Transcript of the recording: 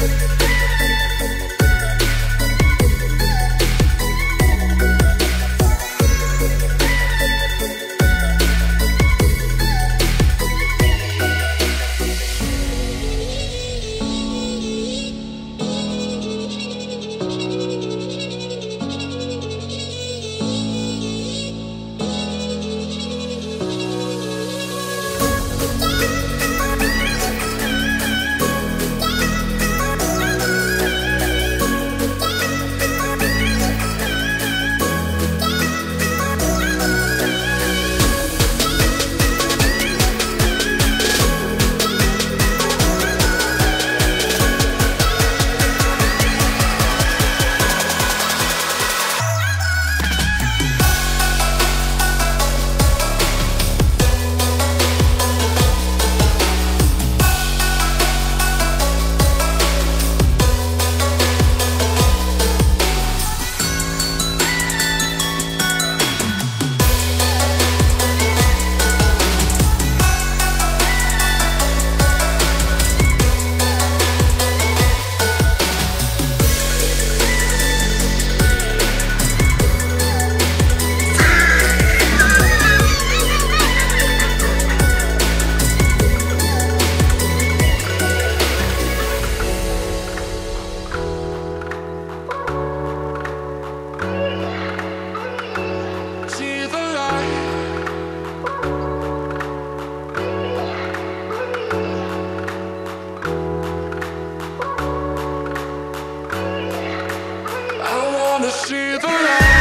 like I say you do.